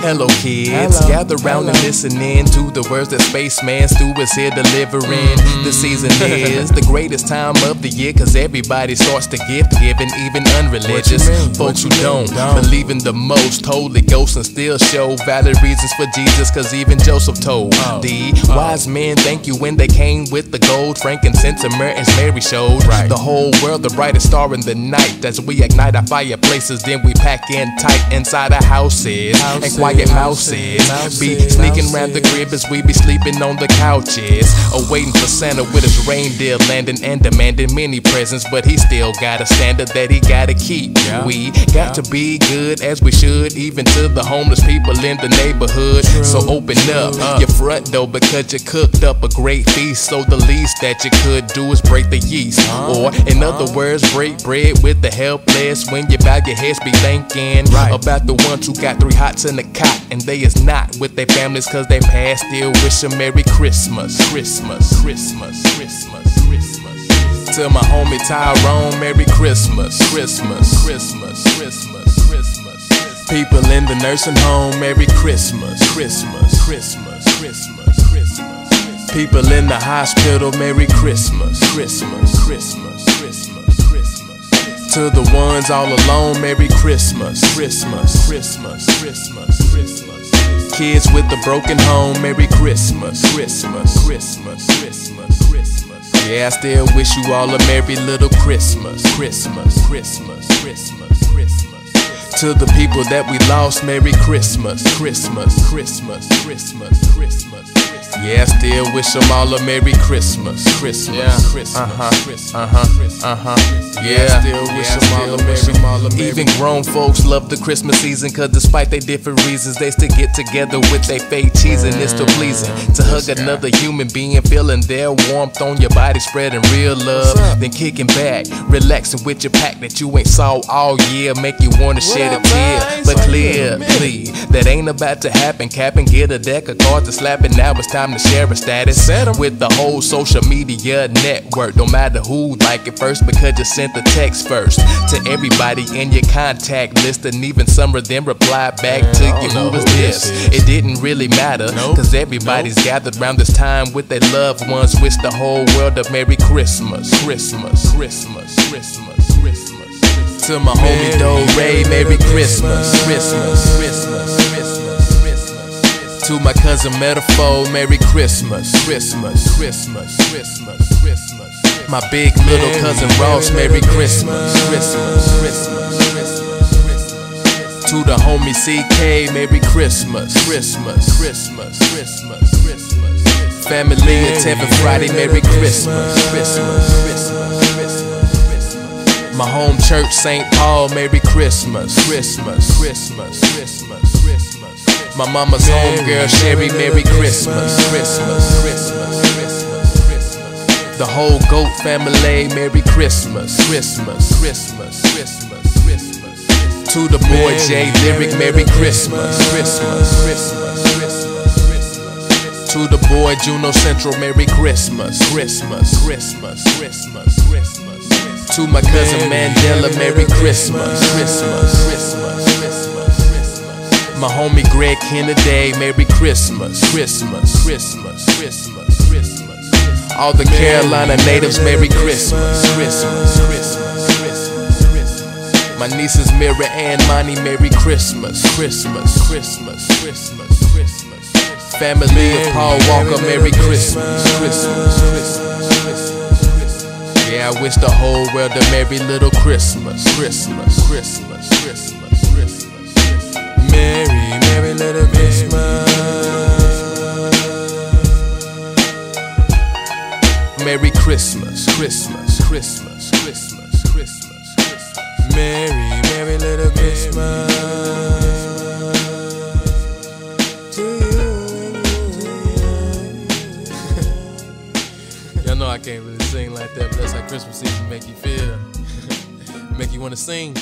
Hello, kids. Hello. Gather round and listen in to the words that SpaceMan Stuw is here delivering. Mm-hmm. The season is the greatest time of the year because everybody starts to gift giving, even unreligious. Folks who don't? Don't. believe in the most Holy Ghost and still show valid reasons for Jesus because even Joseph told Oh. the oh. wise men thank you when they came with the gold, frankincense, and myrrh as Mary showed. Right. The whole world, the brightest star in the night. As we ignite our fireplaces, then we pack in tight inside our houses. and Houses, quiet houses, mouses. Be sneaking round the crib as we be sleeping on the couches. Or waiting for Santa with his reindeer landing and demanding many presents. But he still got a standard that he gotta keep. We got to be good as we should, even to the homeless people in the neighborhood. so open up Uh. your front door because you cooked up a great feast. So the least that you could do is break the yeast. Or in other words, break bread with the helpless. When you bow your heads, be thinking about the ones who got three hots in the cot and they is not with their families cause they passed. Still wish a Merry Christmas, Christmas, Christmas, Christmas, Christmas. To my homie Tyrone, Merry Christmas, Christmas, Christmas, Christmas, Christmas. People in the nursing home, Merry Christmas, Christmas, Christmas, Christmas, Christmas. People in the hospital, Merry Christmas, Christmas, Christmas, Christmas, Christmas. To the ones all alone, Merry Christmas, Christmas, Christmas, Christmas, Christmas. Kids with a broken home, Merry Christmas, Christmas, Christmas, Christmas, Christmas. Yeah, I still wish you all a merry little Christmas, Christmas, Christmas, Christmas, Christmas. To the people that we lost, Merry Christmas, Christmas, Christmas, Christmas, Christmas. Yeah, I still wish them all a Merry Christmas, Christmas, Yeah. Christmas, Uh-huh. Christmas, Uh-huh. Uh-huh. Yeah, Yeah, I still wish yeah, them all a Merry- them all a Merry Even grown folks love the Christmas season, cause despite their different reasons, they still get together with their fake cheese and it's still pleasing to hug another human being, feeling their warmth on your body, spreading real love. Then kicking back, relaxing with your pack that you ain't saw all year, make you wanna shed a tear. But clearly, that ain't about to happen. Cap and get a deck of cards to slap it. Now it's time to share a status Set 'em. with the whole social media network. Don't matter who like it first, because you sent the text first to everybody in your contact list, and even some of them reply back Man, to you. Who was this? this is. It didn't really matter, Nope. cause everybody's gathered around this time with their loved ones. Wish the whole world a Merry Christmas, Christmas, Christmas, Christmas, Christmas. To my homie Doe Ray, Merry Merry Christmas, Christmas. Christmas, Christmas, Christmas, Christmas. To my cousin Metaphor, Merry Christmas, Christmas, Christmas, Christmas, Christmas. My big little cousin Ross, Merry, Christmas, Christmas, Christmas, Christmas, Christmas. To the homie CK, Merry Christmas, Christmas, Christmas, Christmas, Christmas. Family at Merry, 10th Friday, Merry Christmas, Christmas, Christmas, Christmas. My home church, St. Paul, Merry Christmas, Christmas, Christmas, Christmas, Christmas. My mama's home Merry, girl, Sherry, Merry Christmas, Christmas. Christmas, Christmas. The whole goat family, Merry Christmas, Christmas, Christmas, Christmas, Christmas. To the boy J Lyric, Merry Christmas, Christmas, Christmas, Christmas, Christmas. To the boy Juno Central, Merry Christmas, Christmas, Christmas, Christmas, Christmas. To my cousin Mandela, Merry Merry Christmas, Christmas, Christmas, Christmas, Christmas. My homie Greg Kennedy, Merry Christmas, Christmas, Christmas, Christmas, Christmas. All the Carolina natives, Merry Christmas, Christmas, Christmas, Christmas, Christmas. My nieces Mira and Monty, Merry Christmas, Christmas, Christmas, Christmas, Christmas. Family of Paul Walker, Merry Christmas, Christmas, Christmas, Christmas, Christmas. Yeah, I wish the whole world a merry little Christmas, Christmas, Christmas, Christmas, Christmas, Christmas. Merry, Merry little Christmas. Merry Christmas, Christmas, Christmas, Christmas, Christmas, Christmas. Merry, Merry little Christmas. To you. Y'all know I can't really sing like that, but that's how Christmas season make you feel. make you want to sing.